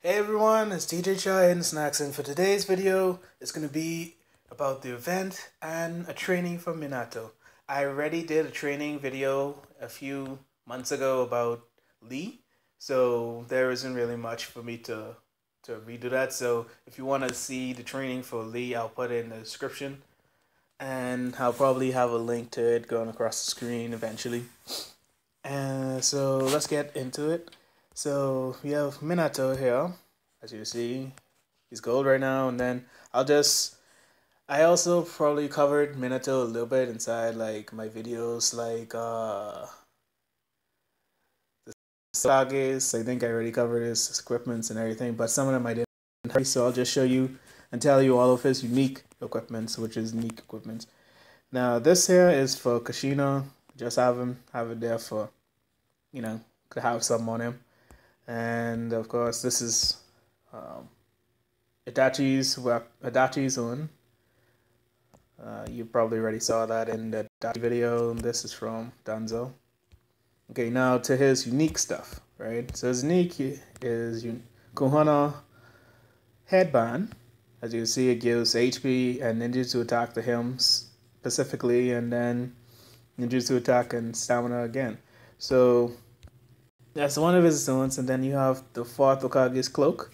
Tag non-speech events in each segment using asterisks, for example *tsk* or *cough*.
Hey everyone, it's DJ Char Hidden Snacks, and for today's video, it's going to be about the event and a training from Minato. I already did a training video a few months ago about Lee, so there isn't really much for me to to redo that. So if you want to see the training for Lee, I'll put it in the description, and I'll probably have a link to it going across the screen eventually. And so let's get into it. So we have Minato here, as you see, he's gold right now, and then I'll just. I also probably covered Minato a little bit inside like my videos, like uh sagas. I think I already covered his equipments and everything, but some of them I didn't. So I'll just show you and tell you all of his unique equipments, which is unique equipment. Now this here is for Kushina. Just have him have it there for, you know, to have some on him. And of course, this is um, Adachi's Adachi's own. Uh, you probably already saw that in the video. This is from Danzo. Okay, now to his unique stuff, right? So his unique is Konoha headband. As you can see, it gives HP and ninjutsu attack to him specifically, and then ninjutsu attack and stamina again. So that's one of his zones, and then you have the fourth Hokage's cloak,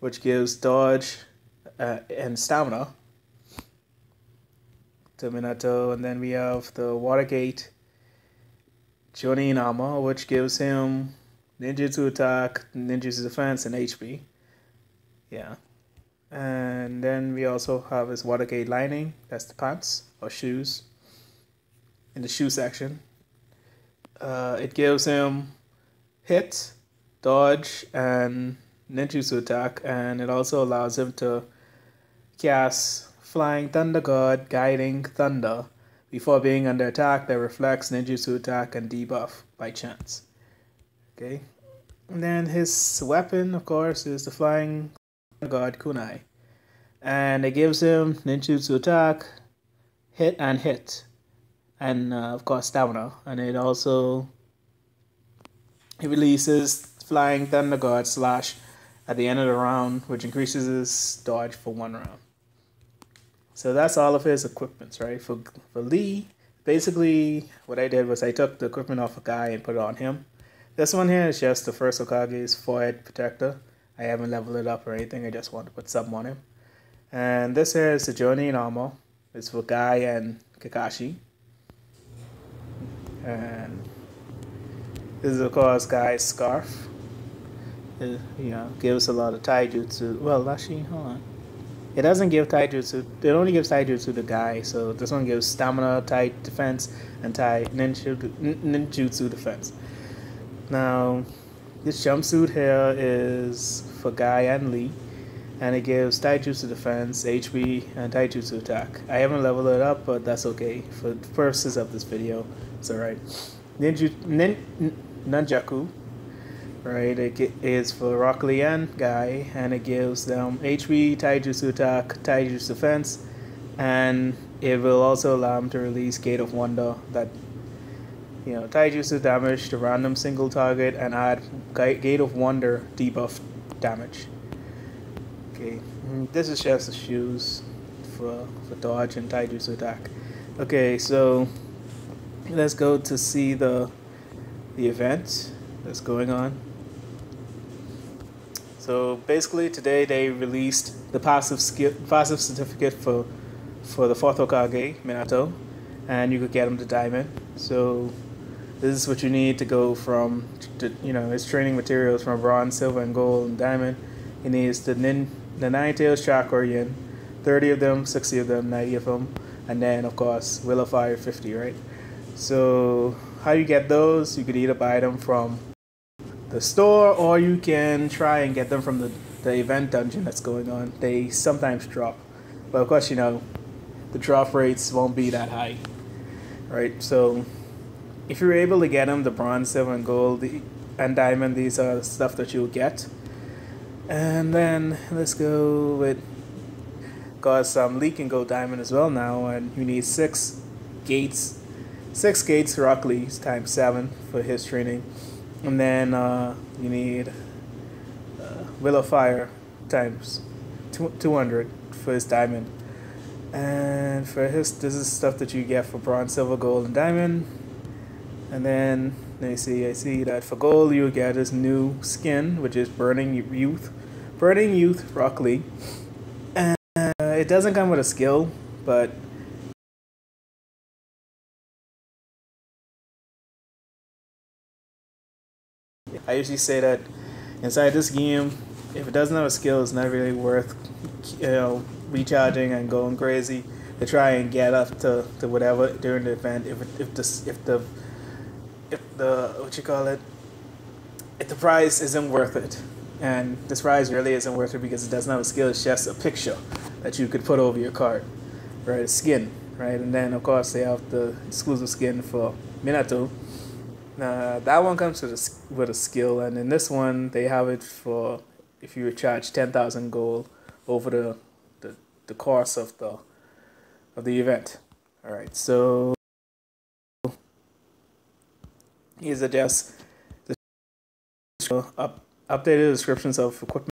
which gives dodge uh, and stamina to Minato, and then we have the Watergate Jonin armor, which gives him ninjutsu attack, ninjutsu defense, and HP. Yeah. And then we also have his Watergate lining, that's the pants or shoes in the shoe section. Uh, it gives him hit, dodge, and ninjutsu attack, and it also allows him to cast Flying Thunder God, Guiding Thunder, before being under attack that reflects ninjutsu attack and debuff by chance. Okay. And then his weapon, of course, is the Flying God Kunai. And it gives him ninjutsu attack, hit and hit, and uh, of course stamina. And it also it releases Flying Thunder God slash at the end of the round, which increases his dodge for one round. So that's all of his equipments, right? For for Lee, basically what I did was I took the equipment off a guy and put it on him. This one here is just the first Hokage's forehead protector. I haven't leveled it up or anything. I just want to put something on him. And this here is the Jonin armor. It's for Guy and Kakashi. And is of course Guy's scarf. It, you know, gives a lot of taijutsu. Well, actually, hold on. It doesn't give taijutsu. It only gives taijutsu to the Guy. So this one gives stamina, tai defense, and tai ninjutsu, ninjutsu defense. Now, this jumpsuit here is for Guy and Lee, and it gives taijutsu defense, HP, and taijutsu attack. I haven't leveled it up, but that's okay. For the purposes of this video, it's alright. Ninju, nin, Nunchaku right? It is for Rock Lee and Guy, and it gives them HP, Taijutsu attack, Taijutsu defense, and it will also allow them to release Gate of Wonder that, you know, Taijutsu damage to random single target and add Gate of Wonder debuff damage. Okay, mm, this is just the shoes for, for dodge and Taijutsu attack. Okay, so let's go to see the the event that's going on. So basically, today they released the passive skill, passive certificate for for the fourth Hokage Minato, and you could get him to diamond. So this is what you need to go from, to, you know, his training materials from bronze, silver, and gold, and diamond. He needs the nin, the nine tails chakra yin, thirty of them, sixty of them, ninety of them, and then of course Will of Fire fifty, right? So how you get those? You could either buy them from the store, or you can try and get them from the, the event dungeon that's going on. They sometimes drop, but of course, you know, the drop rates won't be that high, right? So, if you're able to get them, the bronze, silver, and gold, and diamond, these are stuff that you'll get. And then let's go with, cause um, Lee can go diamond as well now, and you need six gates, six gates Lee's times seven for his training and then uh, you need uh, Will of Fire times two, 200 for his diamond. And for his, this is stuff that you get for bronze, silver, gold, and diamond. And then, me see, I see that for gold you get this new skin, which is Burning Youth. Burning Youth Rock Lee. And uh, it doesn't come with a skill, but I usually say that inside this game, if it doesn't have a skill, it's not really worth you know recharging and going crazy to try and get up to, to whatever during the event. If if the if the if the what you call it, if the prize isn't worth it, and this prize really isn't worth it because it doesn't have a skill. It's just a picture that you could put over your card, right? A skin, right? And then of course they have the exclusive skin for Minato uh, that one comes with a, with a skill, and in this one they have it for if you charge ten thousand gold over the, the the course of the of the event. All right, so are just the up, updated descriptions of equipment,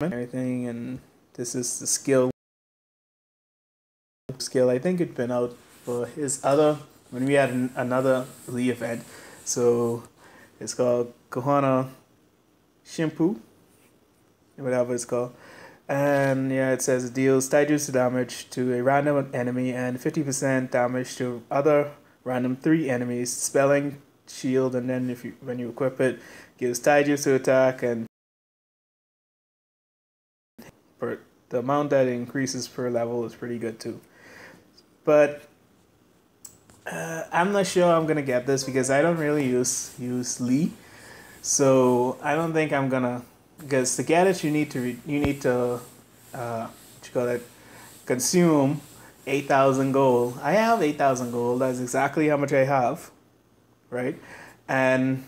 and everything, and this is the skill. Skill, I think it'd been out for his other when we had an, another Lee event. So it's called Konoha Shimpu, whatever it's called. And yeah, it says it deals taijutsu damage to a random enemy and 50% damage to other random three enemies, spelling shield, and then if you when you equip it, gives taijutsu attack and per, the amount that increases per level is pretty good too. But uh, I'm not sure I'm gonna get this because I don't really use use Lee, so I don't think I'm gonna. Because to get it, you need to re, you need to, uh, what you call it, consume eight thousand gold. I have eight thousand gold. That's exactly how much I have, right? And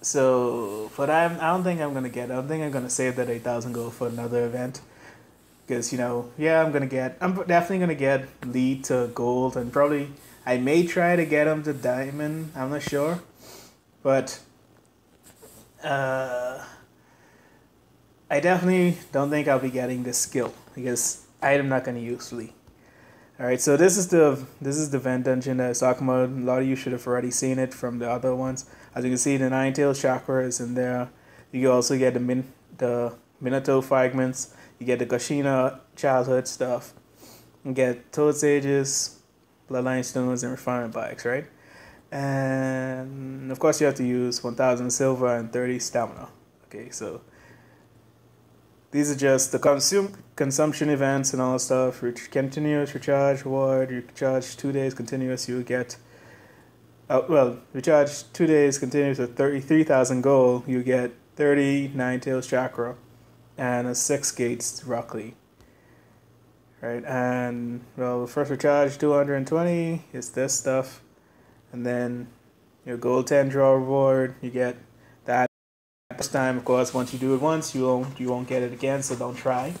so, but I'm I don't think I'm gonna get. I don't think I'm gonna save that eight thousand gold for another event. Because you know, yeah, I'm gonna get. I'm definitely gonna get lead to gold and probably I may try to get him to diamond. I'm not sure, but uh, I definitely don't think I'll be getting this skill because I am not going to use Lee. All right, so this is the this is the vent dungeon that I was talking about. A lot of you should have already seen it from the other ones. As you can see, the nine tail chakra is in there. You also get the min the Minato fragments. You get the Kushina childhood stuff. You get Toad Sages, bloodline stones and refinement bikes, right? And of course, you have to use 1,000 silver and 30 stamina. Okay, so these are just the consume consumption events and all stuff. Which continuous recharge reward. You charge two days continuous, you get. Uh, well, recharge two days continuous with 33,000 gold, you get 30 Nine Tails Chakra and a 6 Gates Rock Lee right? And well, first recharge 220 is this stuff, and then your gold 10 draw reward, you get that this time. Of course, once you do it once, you won't you won't get it again, so don't try.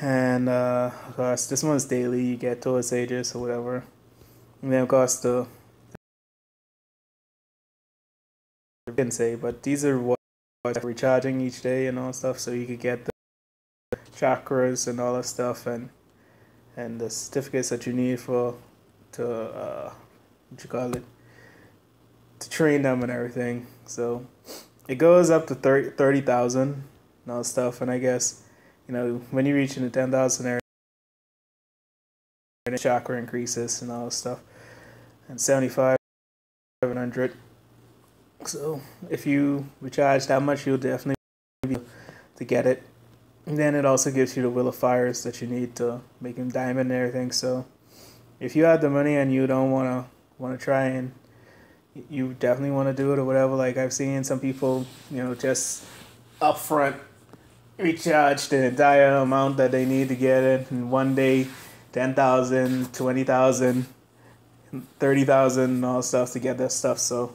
And uh, of course, this one's daily. You get Toad Sages or whatever. And then of course the I didn't say, but these are what recharging each day and all stuff, so you could get the chakras and all that stuff and and the certificates that you need for to uh, what you call it to train them and everything. So it goes up to 30,000 and all that stuff. And I guess, you know, when you reach in the 10,000 area, the chakra increases and all that stuff. And 75, 700. So if you recharge that much, you'll definitely be to get it and then it also gives you the Will of Fires that you need to make him diamond and everything. So if you have the money and you don't wanna wanna try and you definitely want to do it or whatever. Like I've seen some people, you know, just upfront recharge the entire amount that they need to get it in one day, 10,000, 20,000, 30,000 and all stuff to get that stuff. So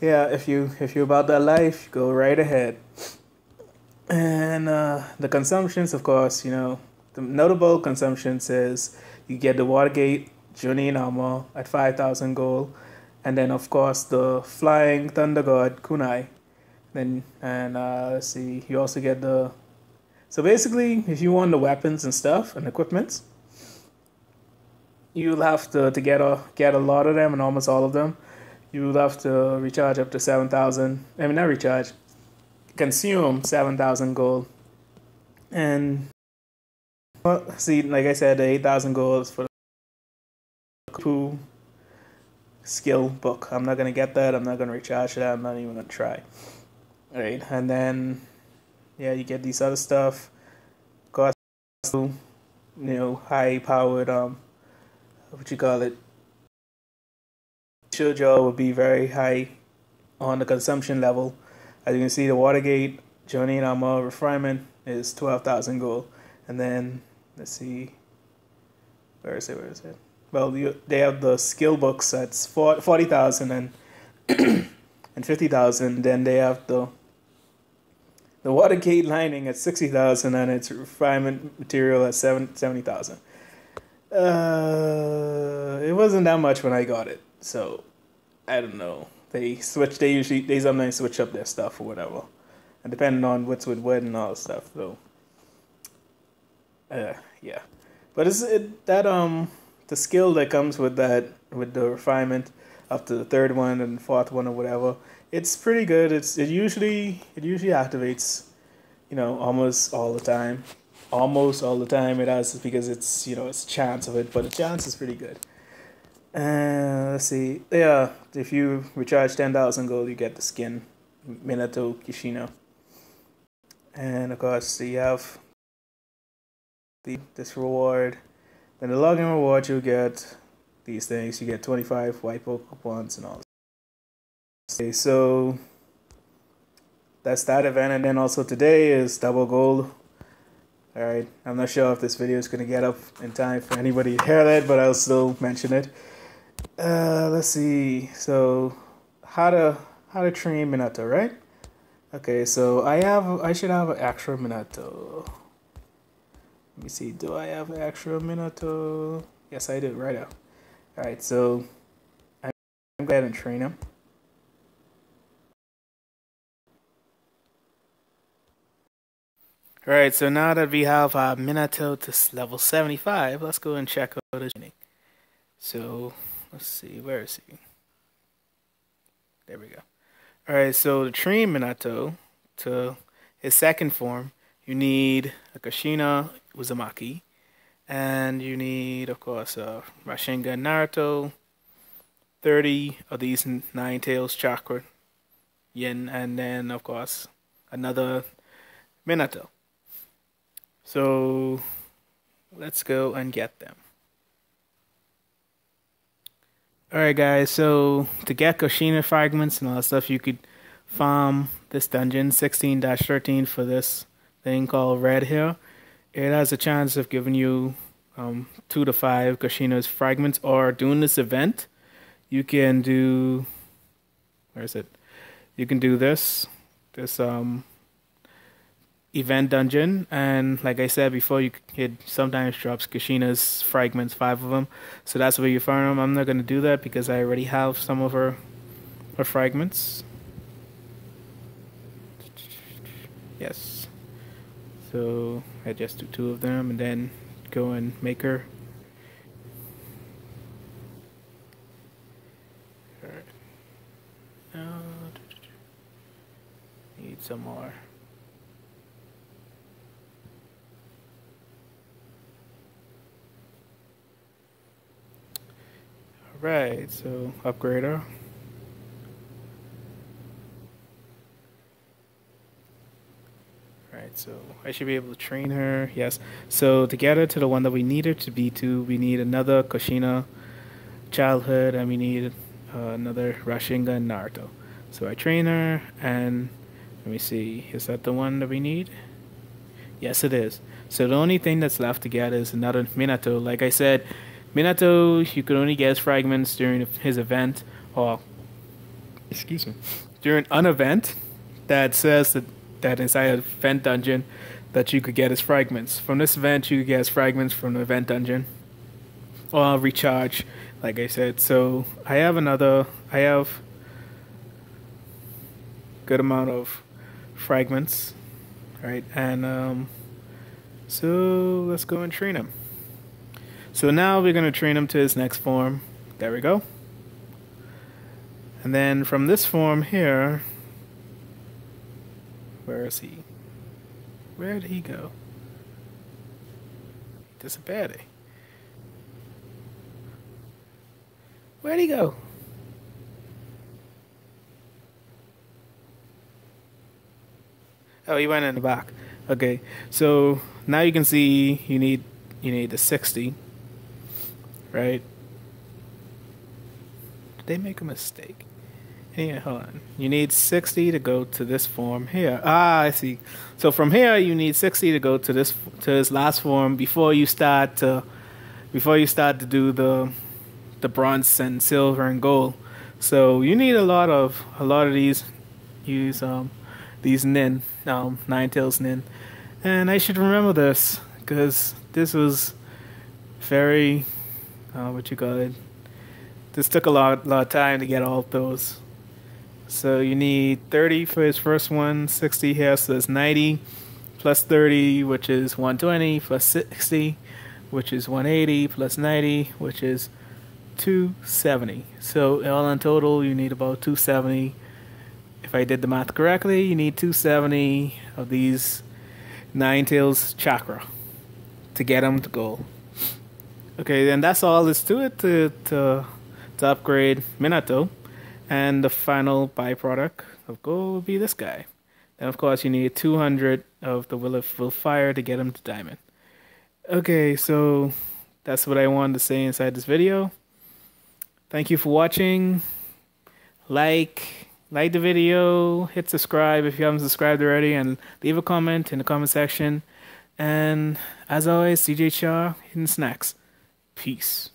yeah, if you if you're about that life, go right ahead. And uh, the consumptions, of course, you know, the notable consumptions is you get the Watergate Jonin armor at 5,000 gold, and then, of course, the Flying Thunder God Kunai Then and uh, let's see, you also get the. So basically, if you want the weapons and stuff and equipments, you'll have to to get a get a lot of them and almost all of them. You'll have to recharge up to seven thousand. I mean, not recharge, consume seven thousand gold, and well, see, like I said, the eight thousand gold is for the skill book. I'm not gonna get that. I'm not gonna recharge that. I'm not even gonna try. Right, and then yeah, you get these other stuff. Cost you know high powered um what you call it. Shoujo would be very high on the consumption level. As you can see, the Watergate Jonin Armor refinement is twelve thousand gold, and then let's see, where is it? Where is it? well, you, they have the skill books that's 40,000 and *coughs* and 50,000. Then they have the the Watergate lining at 60,000 and its refinement material at 70,000. Uh, it wasn't that much when I got it, so I don't know. They switch. They usually they sometimes switch up their stuff or whatever, and depending on what's with what and all stuff. So, uh, yeah, but it's it that um the skill that comes with that with the refinement up to the third one and fourth one or whatever it's pretty good it's it usually it usually activates you know almost all the time almost all the time it has because it's you know it's a chance of it but the chance is pretty good let's see yeah if you recharge 10,000 gold you get the skin Minato Kishino. and of course you have the this reward then the login reward, you get these things. You get 25 white coupons and all. Okay, so that's that event. And then also today is double gold. All right, I'm not sure if this video is going to get up in time for anybody to hear that, but I'll still mention it. Uh, let's see. So how to how to train Minato, right? Okay, so I have I should have an extra Minato. Let me see, do I have an extra Minato? Yes, I do, right now. Alright, so I'm going to go ahead and train him. Alright, so now that we have our Minato to level 75, let's go and check out his training. So, let's see, where is he? There we go. Alright, so to train Minato to his second form, you need a Kushina Uzumaki. And you need, of course, a Rasengan Naruto, 30 of these Nine Tails Chakra Yin, and then, of course, another Minato. So let's go and get them. Alright guys, so to get Kushina fragments and all that stuff, you could farm this dungeon 16-13 for this thing called Red Hill it has a chance of giving you um, two to five Kushina's fragments. Or doing this event, you can do. Where is it? You can do this, this um, event dungeon, and like I said before, you it sometimes drops Kushina's fragments, five of them. So that's where you find them. I'm not gonna do that because I already have some of her her fragments. Yes. So I just do two of them and then go and make her. *tsk* Need some more. Alright, so upgrader. Right, so I should be able to train her. Yes. So to get her to the one that we need her to be to, we need another Kushina childhood, and we need uh, another Rasengan Naruto. So I train her, and let me see, is that the one that we need? Yes, it is. So the only thing that's left to get is another Minato. Like I said, Minato, you could only get his fragments during his event, or excuse me, during an event that says that that inside a vent dungeon that you could get as fragments. From this event, you could get as fragments from the event dungeon. Or I'll recharge, like I said. So I have another. I have. good amount of fragments, right? And um, so let's go and train him. So now we're going to train him to his next form. There we go. And then from this form here, where is he? Where did he go? Disappeared. Where'd he go? Oh, he went in the back. Okay, so now you can see you need you need the 60, right? Did they make a mistake? Yeah, hold on. You need 60 to go to this form here. Ah, I see. So from here, you need 60 to go to this to this last form before you start to before you start to do the the bronze and silver and gold. So you need a lot of a lot of these use um these nin um nine tails nin, and I should remember this because this was very uh, what you call it. This took a lot lot of time to get all those. So you need 30 for his first one, 60 here, so that's 90, plus 30, which is 120, plus 60, which is 180, plus 90, which is 270. So all in total, you need about 270. If I did the math correctly, you need 270 of these Nine Tails chakra to get them to gold. Okay, then that's all there's to it to, to, to upgrade Minato. And the final byproduct of gold will be this guy. And of course, you need 200 of the Will of Will Fire to get him to diamond. Okay, so that's what I wanted to say inside this video. Thank you for watching. Like, like the video, hit subscribe if you haven't subscribed already, and leave a comment in the comment section. And as always, DJ Shaw, Hidden Snacks. Peace.